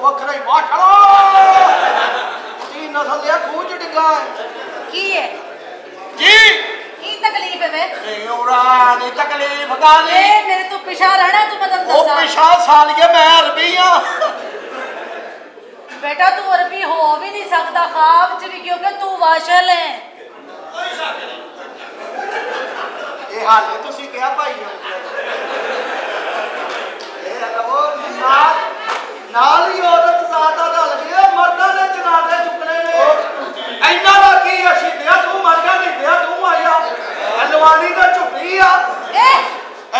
ਵੱਖਰਾ ਹੀ ਮਾਸ਼ਾਅੱਲਾ। ਕੀ ਨਸਲ ਲਿਆ ਖੂਹ ਚ ਡਿੱਗਾ ਹੈ। ਕੀ ਹੈ? ਜੀ ਕੀ ਤਕਲੀਫ ਹੈ ਵੇ? ਨਹੀਂ ਉਰਾ ਨਹੀਂ ਤਕਲੀਫ ਗਾਲੀ ਏ ਮੇਰੇ ਤੋਂ ਪਿਛਾ ਰਹਿਣਾ ਤੂੰ ਮੈਂ ਤੈਨੂੰ ਉਹ ਦੱਸਾਂ। ਪਿਛਾ ਸਾਲੀਏ ਮੈਂ ਅਰਬੀ ਆ। ਬੇਟਾ ਤੂੰ ਅਰਬੀ ਹੋ ਵੀ ਨਹੀਂ ਸਕਦਾ ਖਾਬ ਚ ਵੀ ਕਿਉਂਕਿ ਤੂੰ ਵਾਸ਼ਲ ਹੈ। ਇਹ ਹਾਲੇ ਤੁਸੀਂ ਕਿਹਾ ਭਾਈ ਇਹ ਨਾਲ ਹੀ ਔਰਤ ਸਾਦਾ ਰਲ ਗਈ ਮਰਦਾਂ ਨੇ ਜਨਾਜ਼ੇ ਚੁੱਕਣੇ ਨੇ ਇੰਨਾ ਦਾ ਕੀ ਅਸੀਂ ਦਿਆ ਤੂੰ ਮਰ ਗਿਆ ਨਹੀਂ ਦਿਆ ਤੂੰ ਆਇਆ ਹਲਵਾਨੀ ਦਾ ਝੁੱਟੀ ਆ ਏ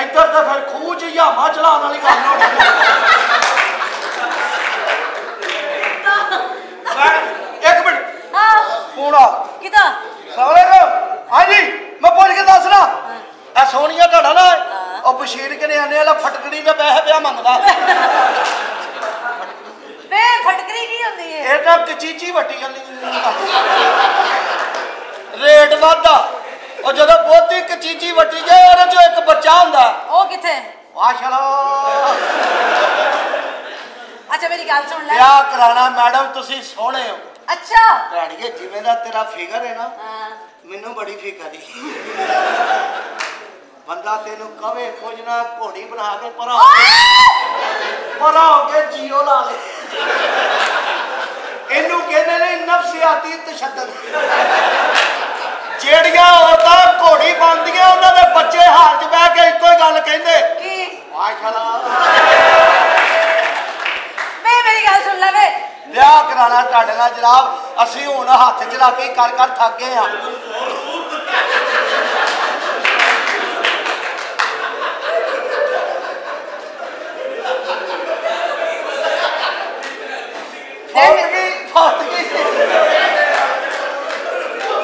ਇੱਧਰ ਤਾਂ ਫਿਰ ਖੂਹ ਚ ਯਾਮਾ ਚਲਾਉਣ ਵਾਲੀ ਗੱਲ ਹੋਣੀ ਮੈਂ ਇੱਕ ਮਿੰਟ ਹਾਂ ਪੂਰਾ ਕਿਦਾ? ਸਾਲੇ ਹਾਂਜੀ ਮੈਂ ਪੁੱਛ ਕੇ ਦੱਸਣਾ ਆ ਸੋਨੀਆ ਤੁਹਾਡਾ ਨਾ ਉਹ ਬਸ਼ੀਰ ਕੇ ਨੇ ਆਨੇ ਵਾਲਾ ਫਟਕੜੀ ਮੈਂ ਪੈਸੇ ਪਿਆ ਮੰਗਦਾ। ਵੇ ਫਟਕਰੀ ਕੀ ਹੁੰਦੀ ਹੈ ਇਹ ਤਾਂ ਕਚੀਚੀ ਵੱਟੀ ਜਾਂਦੀ ਰੇਟ ਵਾਧਾ ਉਹ ਜਦੋਂ ਬਹੁਤੀ ਕਚੀਚੀ ਵੱਟੀ ਜਾਏ ਉਹਦੇ ਚੋਂ ਇੱਕ ਬੱਚਾ ਹੁੰਦਾ। ਉਹ ਕਿੱਥੇ? ਮਾਸ਼ਾਅੱਲਾ। ਅੱਛਾ ਮੇਰੀ ਗੱਲ ਸੁਣ ਲੈ। ਵਿਆਹ ਕਰਾਣਾ ਮੈਡਮ ਤੁਸੀਂ ਸੋਹਣੇ ਹੋ। ਅੱਛਾ। ਭੈਣੀਏ ਜਿਵੇਂ ਦਾ ਤੇਰਾ ਫਿਗਰ ਹੈ ਨਾ ਹਾਂ। ਮੈਨੂੰ ਬੜੀ ਫਿਕਰ ਹੈ। ਬੰਦਾ ਤੈਨੂੰ ਕਵੇ ਕੁਝ ਨਾ ਘੋੜੀ ਬਣਾ ਕੇ ਪਰਾਂ ਪਰਾਂ ਹੋ ਕੇ ਜੀਓ ਲਾ ਲੈ ਇਹਨੂੰ ਕਹਿੰਦੇ ਨੇ ਨਫਸਿਆਤੀ ਤਸ਼ੱਦਦ। ਜਿਹੜੀਆਂ ਔਰਤਾਂ ਘੋੜੀ ਬਣਦੀਆਂ ਉਹਨਾਂ ਦੇ ਬੱਚੇ ਹਾਲ 'ਚ ਬਹਿ ਕੇ ਇੱਕੋ ਹੀ ਗੱਲ ਕਹਿੰਦੇ। ਕੀ? ਮਾਸ਼ਾਅੱਲਾ। ਵੇ ਮੇਰੀ ਗੱਲ ਸੁਣ ਲੈ ਵੇ। ਵਿਆਹ ਕਰਾਣਾ ਤੁਹਾਡੇ ਨਾਲ ਜਨਾਬ। ਅਸੀਂ ਹੁਣ ਹੱਥ ਚਲਾ ਕੇ ਕਰ ਕਰ ਥੱਕ ਗਏ ਆ ਫੌਤ ਗਈ ਫੌਤ ਗਈ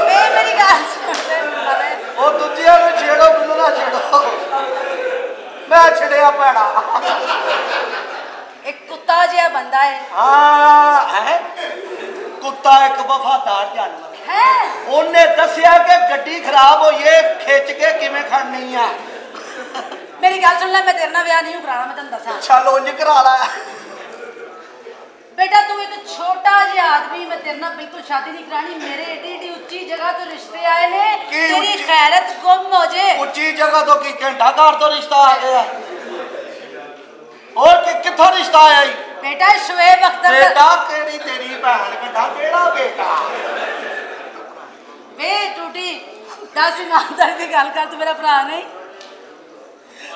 ਵੇ ਮੇਰੀ ਗੱਲ ਸੁਣ ਲੈ ਮਾਰੇ। ਉਹ ਦੂਜਿਆਂ ਨੂੰ ਛੇੜੋ ਮੈਨੂੰ ਨਾ ਛੇੜੋ ਮੈਂ ਛੜਿਆ ਪੈਣਾ ਇੱਕ ਕੁੱਤਾ ਜਿਹਾ ਬੰਦਾ ਹੈ ਹਾਂ ਹੈ ਕੁੱਤਾ ਇੱਕ ਵਫਾਦਾਰ ਜਾਨਵਰ ਹੈ ਉਹਨੇ ਦੱਸਿਆ ਕਿ ਗੱਡੀ ਖਰਾਬ ਹੋਈ ਏ ਖਿੱਚ ਕੇ ਕਿਵੇਂ ਖੜਨੀ ਆ ਮੇਰੀ ਗੱਲ ਸੁਣ ਲੈ ਮੈਂ ਤੇਰੇ ਨਾਲ ਵਿਆਹ ਨਹੀਂ ਕਰਾਉਣਾ ਮੈਂ ਤੈਨੂੰ ਦੱਸਾਂ ਚੱਲ ਉਂਝ ਕਰਾ ਲੈ ਬੇਟਾ ਤੂੰ ਇੱਕ ਛੋਟਾ ਜਿਹਾ ਆਦਮੀ ਮੈਂ ਤੇਰੇ ਨਾਲ ਬਿਲਕੁਲ ਸ਼ਾਦੀ ਨਹੀਂ ਕਰਾਣੀ ਮੇਰੇ ਏਡੀ ਏਡੀ ਉੱਚੀ ਜਗ੍ਹਾ ਤੋਂ ਰਿਸ਼ਤੇ ਆਏ ਨੇ ਕੀ ਤੇਰੀ ਉੱਚੀ? ਖੈਰਤ ਗੁੰਮ ਹੋ ਜੇ ਉੱਚੀ ਜਗ੍ਹਾ ਤੋਂ ਕੀ ਘੰਟਾ ਘਰ ਤੋਂ ਰਿਸ਼ਤਾ ਆ ਗਿਆ ਹੋਰ ਕਿ ਬੇਟਾ ਸ਼ੁਏਬ ਅਖਤਰ ਬੇਟਾ ਕਿਹੜੀ ਤੇਰੀ ਭੈਣ ਘੰਟਾ ਕਿਹੜਾ ਬੇਟਾ? ਵੇ ਟੂਟੀ ਦੱਸ ਇਮਾਨਦਾਰੀ ਦੀ ਗੱਲ ਕਰ ਤੂੰ ਮੇਰਾ ਭਰਾ ਨਹੀਂ?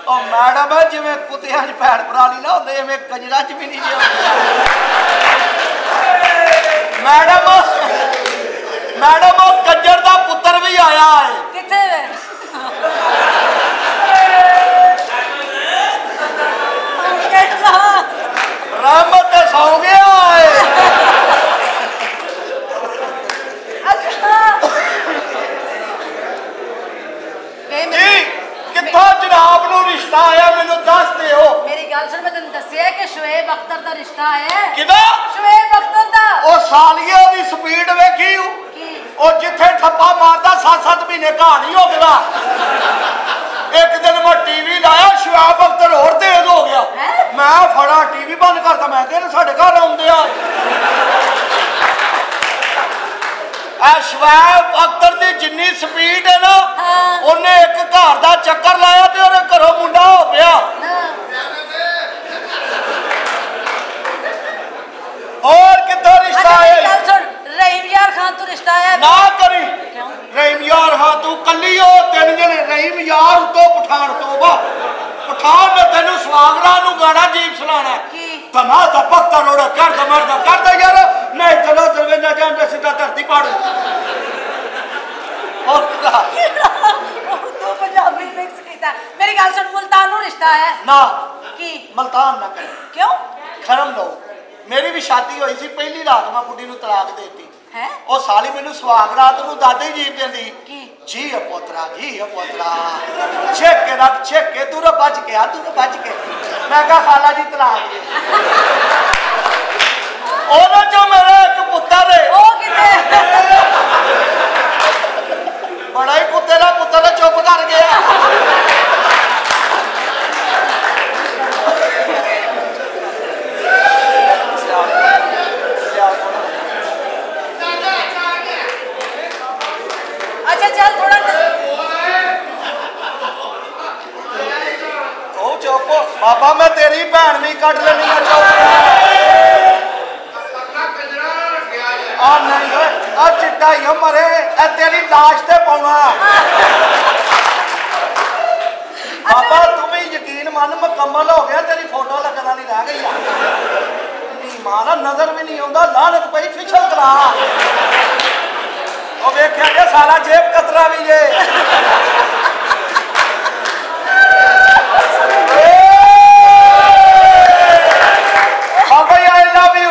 ਉਹ ਮੈਡਮ ਜਿਵੇਂ ਕੁੱਤਿਆਂ 'ਚ ਭੈਣ ਭਰਾ ਨਹੀਂ ਨਾ ਹੁੰਦੇ ਐਵੇਂ ਕੰਜਰਾਂ 'ਚ ਵੀ ਨਹੀਂ ਜੇ ਮੈਡਮ ਮੈਡਮ ਉਹ ਕੰਜਰ ਦਾ ਪੁੱਤਰ ਵੀ ਆਇਆ ਹੈ। ਕਿੱਥੇ ਵੇ ਕਿੱਥਾ? ਰਹਿਮਤ ਤੇ ਸੌ ਗਿਆ ਹੈ ਅੱਛਾ ਵੇ ਮੇਰੀ- ਜੀ ਕਿੱਥੋਂ ਜਨਾਬ ਨੂੰ ਰਿਸ਼ਤਾ ਆਇਆ ਮੈਨੂੰ ਦੱਸ ਦਿਓ ਮੇਰੀ ਗੱਲ ਸੁਣ ਮੈਂ ਤੈਨੂੰ ਦੱਸਿਆ ਕਿ ਸ਼ੁਏਬ ਅਖਤਰ ਦਾ ਰਿਸ਼ਤਾ ਆਇਆ ਹੈ ਕਿਦਾ ਸ਼ੁਏਬ ਅਖਤਰ ਦਾ ਉਹ ਸਾਲੀਏ ਦੀ ਸਪੀਡ ਵੇਖੀ ਓ। ਕੀ ਉਹ ਜਿੱਥੇ ਠੱਪਾ ਮਾਰਦਾ 7-7 ਮਹੀਨੇ ਘਾ ਨਹੀਂ ਹੋਗਦਾ ਇੱਕ ਦਿਨ ਮੈਂ ਟੀਵੀ ਲਾਇਆ ਸ਼ਵਾਬ ਅਖਤਰ ਹੋਰ ਤੇਜ਼ ਹੋ ਗਿਆ? ਮੈਂ ਫੜਾ ਟੀਵੀ ਬੰਦ ਕਰਤਾ ਮੈਂ ਕਿਹਾ ਸਾਡੇ ਘਰ ਆਉਂਦੇ ਆ ਆ ਸ਼ਵਾਬ ਅਖਤਰ ਦੀ ਜਿੰਨੀ ਸਪੀਡ ਹੈ ਨਾ। ਉਹਨੇ ਇੱਕ ਘਰ ਦਾ ਚੱਕਰ ਲਾਇਆ ਤੇ ਉਹਦੇ ਘਰੋਂ ਮੁੰਡਾ ਹੋ ਪਿਆ ਨਾ ਹੋਰ ਕਿੱਥੋਂ ਰਿਸ਼ਤਾ ਅੱਛਾ ਮੇਰੀ ਆਇਆ ਗੱਲ ਸੁਣ ਰਹੀਮ ਯਾਰ ਖਾਨ ਤੋਂ ਰਿਸ਼ਤਾ ਆਇਆ ਹੈ। ਨਾ ਕਰੀ ਕਿਉਂ ਰਹੀਮ ਯਾਰ ਹਾਂ ਤੂੰ ਕੱਲੀ ਹੋ ਤਿੰਨ ਯਾਰ ਉਤੋਂ ਪਠਾਨ ਤੋਂ ਵਾ ਪਠਾਨ ਨੇ ਤੈਨੂੰ ਸਵਾਗਰਾ ਨੂੰ ਗਾਣਾ ਜੀਬ ਸੁਣਾਣਾ ਕੀ? ਤਮਾ ਦਾ ਪੱਕਾ ਰੋੜਾ ਕਰ ਦਾ ਮਰਦਾ ਕਰਦਾ ਯਾਰ। ਨਹੀਂ ਚਲੋ ਦਰਵੇਂਦਾ ਜਾਂਦੇ ਸਿੱਧਾ ਧਰਤੀ ਪਾੜੂ। ਹੋਰ ਕਿਆ? ਤੂੰ ਪੰਜਾਬੀ ਮਿਕਸ ਕੀਤਾ ਮੇਰੀ ਗੱਲ ਸੁਣ ਮੁਲਤਾਨ ਨੂੰ ਰਿਸ਼ਤਾ ਹੈ। ਨਾ। ਕੀ? ਮਲਤਾਨ ਨਾ ਕਰ। ਕਿਉਂ? ਖਰਮ ਲਓ। ਮੇਰੀ ਵੀ ਸ਼ਾਦੀ ਹੋਈ ਸੀ ਪਹਿਲੀ ਰਾਤ ਮੈਂ ਕੁੜੀ ਨੂੰ ਤਲਾਕ ਦੇਤੀ। ਹੈ? ਉਹ ਸਾਲੀ ਮੈਨੂੰ ਸੁਹਾਗ ਰਾਤ ਨੂੰ ਦਾਦੇ ਜੀਬ ਦਿੰਦੀ। ਕੀ ਜੀ ਆ ਪੋਤਰਾ ਜੀ ਆ ਪੋਤਰਾ ਛੇਕ ਕੇ ਰੱਖ ਛੇਕ ਕੇ ਤੂੰ ਨਾ ਬਚ ਕੇ ਆ ਤੂੰ ਨਾ ਬਚ ਕੇ ਮੈਂ ਕਿਹਾ ਖਾਲਾ ਜੀ ਤਲਾਕ ਦੇ ਉਹਨਾਂ ਚੋਂ ਮੇਰਾ ਇੱਕ ਪੁੱਤਰ ਹੈ ਉਹ ਕਿਤੇ ਬੜਾ ਹੀ ਕੁੱਤੇ ਦਾ ਪੁੱਤਰ ਹੈ, ਚੁੱਪ ਕਰ ਗਿਆ ਕੱਢ ਲੈਣੀ ਆ ਚੌਕ ਆ ਨਹੀਂ ਓਏ, ਆ ਚਿੱਟਾ ਹੀ ਮਰੇ, ਇਹ ਤੇਰੀ ਲਾਸ਼ ਤੇ ਪਾਉਣਾ। ਬਾਬਾ, ਤੂੰ ਵੀ ਯਕੀਨ ਮੰਨ, ਮੁਕੰਮਲ ਹੋ ਗਿਆ, ਤੇਰੀ ਫੋਟੋ ਲੱਗਣਾ ਵਾਲੀ ਰਹਿ ਗਈ ਆ। ਮਾਰਾ ਨਜ਼ਰ ਵੀ ਨਹੀਂ ਆਉਂਦਾ, ਲਾਹਨਤ ਪਈ ਫਿਸ਼ਲ ਕਰਾ ਉਹ ਵੇਖਿਆ ਜੇ ਸਾਰਾ ਜੇਬ ਕਤਰਾ ਵੀ ਜੇ ਬਾਬਾ ਆਈ ਲਵ ਯੂ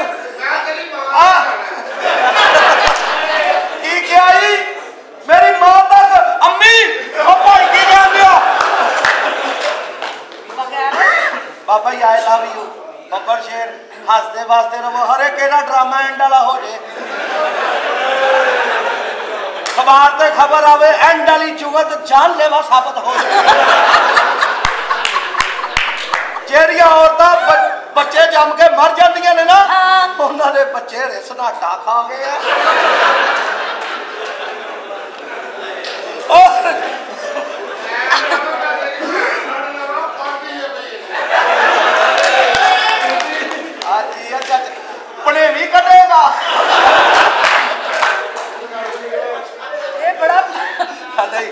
ਆ ਕੀ ਕਿਹਾ ਜੀ ਮੇਰੀ ਮਾਂ ਤੱਕ ਅੰਮੀ ਉਹ ਭਾਈ ਕੀ ਕਹਿੰਦੇ ਹੋ ਬਗੈਰ ਬਾਬਾ ਜੀ ਆਈ ਲਵ ਯੂ ਬੱਬਰ ਸ਼ੇਰ ਹੱਸਦੇ ਵਾਸਤੇ ਰਵੋ ਹਰੇ ਕਿਹੜਾ ਡਰਾਮਾ ਐਂਡ ਵਾਲਾ ਹੋ ਜੇ ਖਬਰ ਤੇ ਖਬਰ ਆਵੇ ਐਂਡ ਵਾਲੀ ਜੁਗਤ ਜਾਨਲੇਵਾ ਸਾਬਤ ਹੋ ਜੇ ਜਿਹੜੀਆਂ ਔਰਤਾਂ ਬੱਚੇ ਜੰਮ ਕੇ ਮਰ ਜਾਂਦੀਆਂ ਨੇ ਨਾ। ਉਹਨਾਂ ਦੇ ਬੱਚੇ ਰਸਨਾਟਾ ਖਾ ਗਏ ਆ ਔਰ ਆਜੀ ਅੱਛਾ ਪਣੇ ਵੀ ਕੱਢੇਗਾ ਇਹ ਬੜਾ ਨਹੀਂ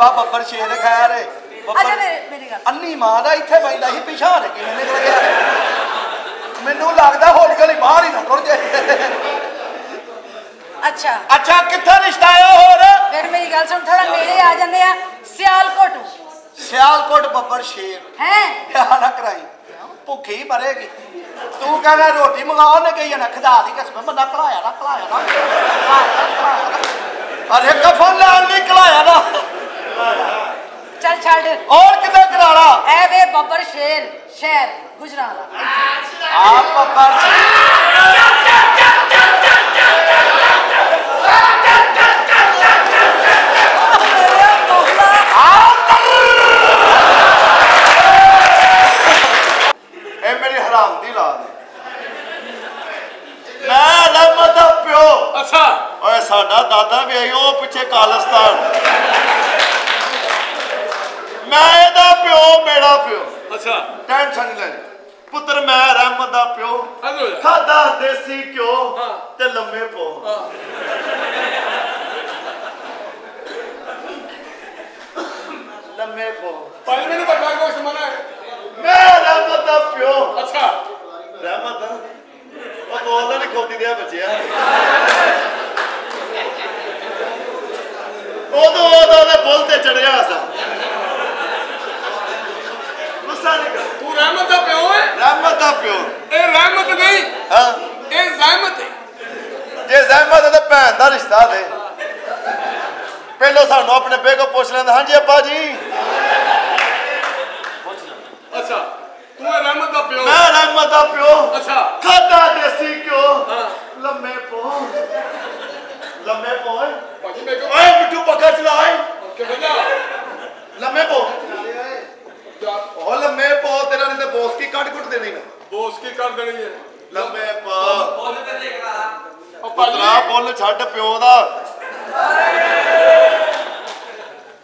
ਬਾਬਾ ਬੱਬਰ ਸ਼ੇਰ ਖੈਰ। ਅੱਛਾ ਬੱਬਰ ਮੇਰੇ ਮੇਰੀ ਗੱਲ ਅੰਨੀ ਮਾਂ ਦਾ ਇੱਥੇ ਬੈਠਾ ਸੀ ਪਿਛਾੜ ਕਿਵੇਂ ਨਿਕਲ ਗਿਆ। ਮੈਨੂੰ ਲੱਗਦਾ ਹੌਲੀ ਹੌਲੀ ਬਾਹਰ ਹੀ ਨਾ ਟੁਰ ਜਾਏ ਅੱਛਾ। ਅੱਛਾ ਕਿੱਥੇ ਰਿਸ਼ਤਾ ਆਇਆ ਹੋਰ? ਫਿਰ ਮੇਰੀ ਗੱਲ ਸੁਣ ਥੋੜਾ ਨੇੜੇ ਆ ਜਾਂਦੇ ਆ। ਸਿਆਲਕੋਟ। ਸਿਆਲਕੋਟ ਬੱਬਰ ਸ਼ੇਰ। ਹੈ? ਵਿਆਹ ਨਾ ਕਰਾਈ। ਭੁੱਖੀ ਮਰੇਗੀ। ਤੂੰ ਕਹਿੰਦਾ ਰੋਟੀ ਮੰਗਾਓ ਨੇ ਕਹੀ ਨਾ ਖਦਾ ਦੀ ਕਸਮ ਬੰਦਾ ਖਲਾਇਆ ਨਾ ਖਲਾਇਆ ਨਾ। ਨਾ, ਨਾ। ਅਰੇ ਕਫਨ ਲੈਣ ਨਹੀਂ ਖਲਾਇਆ ਨਾ ਚੱਲ ਛੱਡ ਔਰ ਕਿਤੇ ਕਰਾਲਾ ਐ ਵੇ ਬੱਬਰ ਸ਼ੇਰ ਸ਼ਹਿਰ ਗੁਜਰਾਤ ਆ ਬੱਬਰ ਸ਼ੇਰ ਇਹ ਮੇਰੀ ਹਰਾਮ ਦੀ ਲਾਦ ਹੈ ਮੈਂ ਅਲਮਦ ਦਾ ਪਿਓ ਅੱਛਾ। ਓਏ ਸਾਡਾ ਦਾਦਾ ਵੀ ਆਈ ਉਹ ਪਿੱਛੇ ਕਾਲਸਤਾਨ। ਮੈਂ ਇਹਦਾ ਪਿਓ ਮੇਰਾ ਪਿਓ। ਅੱਛਾ। ਟੈਨਸ਼ਨ ਨਹੀਂ ਲੈਣੀ। ਮੈਂ ਰਹਿਮਤ ਦਾ ਪਿਓ। ਖਾਦਾ ਦੇਸੀ ਹਾਂ। ਤੇ ਲੰਮੇ ਪੋ। ਲੰਮੇ ਪੋ ਭਾਈ ਮੈਨੂੰ ਵੱਡਾ ਕੁਛ ਮਨਾ ਹੈ। ਮੈਂ ਰਹਿਮਤ ਦਾ ਪਿਓ। ਅੱਛਾ। ਰਹਿਮਤ ਦਾ? ਉਹ ਬੋਲਦਾ ਨਹੀਂ ਖੋਤੀ ਦਿਆ ਬੱਚਿਆ। ਉਦੋਂ ਉਦੋਂ ਉਹਦੇ ਬੁੱਲ ਤੇ ਚੜਿਆ ਸਾ। ਗੁੱਸਾ ਨਹੀਂ ਕਰ। ਤੂੰ ਰਹਿਮਤ ਦਾ ਦਾ ਪਿਓ। ਇਹ ਰਹਿਮਤ ਨਹੀਂ। ਹਾਂ। ਇਹ ਜ਼ਹਿਮਤ ਹੈ। ਜੇ ਜ਼ਹਿਮਤ ਹੈ ਤਾਂ ਭੈਣ ਦਾ ਰਿਸ਼ਤਾ ਦੇ। ਪਹਿਲਾਂ ਸਾਨੂੰ ਆਪਣੇ ਬੇਗੋ ਪੁੱਛ ਲੈਂਦਾ ਹਾਂਜੀ ਅੱਬਾ ਜੀ। ਅੱਛਾ ਤੂੰ ਰਹਿਮਤ ਦਾ ਪਿਓ। ਮੈਂ ਰਹਿਮਤ ਦਾ ਪਿਓ। ਅੱਛਾ। ਖਾਦਾ ਦੇਸੀ ਘਿਓ ਹਾਂ ਲੰਮੇ ਪੋ ਲੰਮੇ ਪੋ ਓਏ ਭਾਜੀ ਮੇਰੇ ਕੋਲ ਓਏ ਮਿੱਠੂ ਪੱਕਾ ਚਲਾ ਓਏ ਕਿਵੇਂ ਜਾ ਲੰਮੇ ਪੋ ਜਾ ਉਹ ਲੰਮੇ ਪੋ ਤੇਰਾ ਨਹੀਂ ਤੇ ਬੋਸ ਕੀ ਕੱਢ ਕੁੱਟ ਦੇਣੀ ਮੈਂ ਬੋਸ ਕੀ ਕਰ ਦੇਣੀ ਹੈ ਲੰਮੇ ਪੋ ਉਹ ਭਾਜੀ ਪੁੱਤਰਾ ਬੁੱਲ ਛੱਡ ਪਿਓ ਦਾ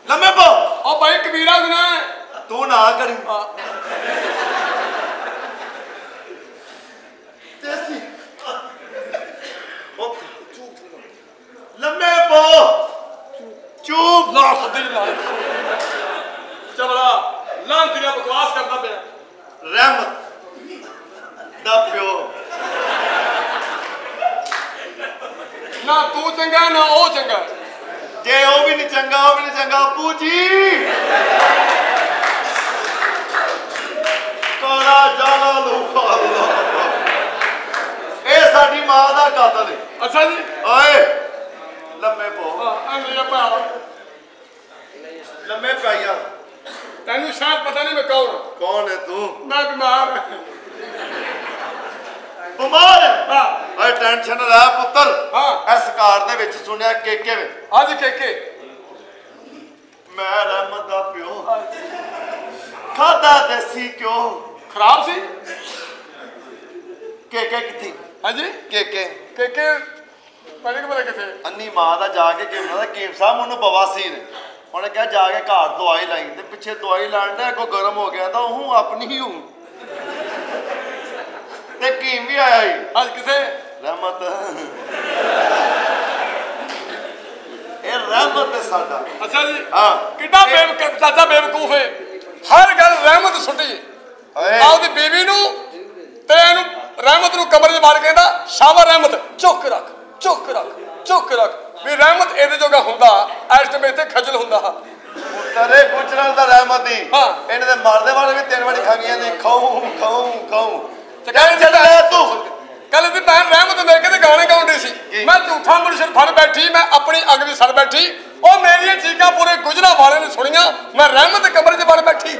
ਲੰਮੇ ਪੋ ਉਹ ਭਾਈ ਕਬੀਰਾ ਗੁਨਾ ਹੈ ਨਾ ਕਰੀ ਹਾਂ। ਦੇਸੀ ਉਹ ਲੰਮੇ ਪੋ ਚੁੱਪ ਲਾ ਖੱਦੇ ਲਾ ਚਵਲਾ ਲਾਂ ਤੇਰਾ ਬਕਵਾਸ ਕਰਦਾ ਪਿਆ ਰਹਿਮਤ ਦਾ ਪਿਓ ਨਾ ਤੂੰ ਚੰਗਾ ਨਾ ਉਹ ਚੰਗਾ ਜੇ ਉਹ ਵੀ ਨਹੀਂ ਚੰਗਾ ਉਹ ਵੀ ਨਹੀਂ ਚੰਗਾ ਆਪੂ ਜੀ ਕਾਲਾ ਜਾਲਾ ਲੋਕਾ ਇਹ ਸਾਡੀ ਮਾਂ ਦਾ ਕਾਤਲ ਹੈ ਅੱਛਾ ਜੀ। ਓਏ ਲੰਮੇ ਪੋ। ਮੇਰਾ ਭਰਾ। ਲੰਮੇ ਪਾਈਆ ਤੈਨੂੰ ਸ਼ਾਇਦ ਪਤਾ ਨਹੀਂ ਮੈਂ ਕੌਣ। ਕੌਣ ਹੈ ਤੂੰ? ਮੈਂ ਬਿਮਾਰ ਬਿਮਾਰ ਹੈ। ਓਏ ਟੈਨਸ਼ਨ ਨਾ ਲੈ ਪੁੱਤਰ। ਹਾਂ। ਇਸ ਕਾਰ ਦੇ ਵਿੱਚ ਸੁਣਿਆ ਕੇਕੇ ਵੇ। ਅੱਜ ਕੇ ਮੈਂ ਰਹਿਮਤ ਦਾ ਪਿਓ। ਖਾਦਾ ਦੇਸੀ ਕਿਉਂ ਖਰਾਬ ਸੀ? ਕੇਕੇ ਕਿੱਥੀ? ਹਾਂਜੀ? ਕੇਕੇ ਕੇ। ਕੇ ਪਹਿਲੇ ਕਿ ਪਤਾ ਕਿੱਥੇ? ਅੰਨੀ ਮਾਂ ਦਾ ਜਾ ਕੇ ਕਿਹਾ ਦਾ ਕੀਮ ਸਾਹਿਬ ਉਹਨੂੰ ਬਵਾਸੀਰ ਉਹਨੇ ਕਿਹਾ ਜਾ ਕੇ ਘਰ ਦਵਾਈ ਲਾਈ ਤੇ ਪਿੱਛੇ ਦਵਾਈ ਲਾਣ ਦਾ ਕੋ ਗਰਮ ਹੋ ਗਿਆ ਤਾਂ ਉਹ ਆਪਣੀ ਹੀ ਹੂੰ। ਤੇ ਕੀਮ ਵੀ ਆਇਆ ਈ ਅੱਜ ਕਿਥੇ? ਰਹਿਮਤ। ਇਹ ਰਹਿਮਤ ਹੈ ਸਾਡਾ। ਅੱਛਾ ਜੀ। ਹਾਂ। ਕਿੱਡਾ ਬੇਵਕੂਫ ਹੈ। ਹਰ ਗੱਲ ਰਹਿਮਤ ਸੁੱਟੀ। ਆਪਦੀ ਬੀਵੀ ਨੂੰ ਤੇ ਇਹਨੂੰ ਰਹਿਮਤ ਨੂੰ ਕਮਰੇ ਮਾਰ ਕੇ ਕਹਿੰਦਾ ਸ਼ਾਬਾ ਰਹਿਮਤ ਚੁੱਕ ਰੱਖ ਚੁੱਕ ਰੱਖ ਚੁੱਕ ਰੱਖ। ਵੀ ਰਹਿਮਤ ਇਹਦੇ ਜੋਗਾ ਹੁੰਦਾ ਇਸ ਟਾਈਮ ਇੱਥੇ ਖਜਲ ਹੁੰਦਾ। ਤਰੇ ਗੁਜਰਾਂ ਦਾ ਰਹਿਮਤ ਹੀ। ਹਾਂ। ਇਹਨੇ ਦੇ ਮਾਰਦੇ ਵਾਲੇ ਵੀ ਤਿੰਨ ਵਾਰੀ ਖਾ ਗਈਆਂ ਨੇ ਖਾਉ ਖਾਉ ਖਾਉ ਤੇ ਕਹਿੰਦੇ ਲੈ ਤੂੰ। ਕੱਲ ਦੀ ਭੈਣ ਰਹਿਮਤ ਲੈ ਕੇ ਤੇ ਗਾਣੇ ਗਾਉਂਦੀ ਸੀ? ਮੈਂ ਝੂਠਾ ਮੁਰਸ਼ਿਦ ਫੜ ਬੈਠੀ ਮੈਂ ਆਪਣੀ ਅੱਗ ਵੀ ਸੜ ਬੈਠੀ। ਉਹ ਮੇਰੀਆਂ ਚੀਕਾਂ ਪੂਰੇ ਗੁਜਰਾ ਵਾਲੇ ਨੇ ਸੁਣੀਆਂ। ਮੈਂ ਰਹਿਮਤ ਦੇ ਕਮਰੇ 'ਚ ਵੜ ਬੈਠੀ।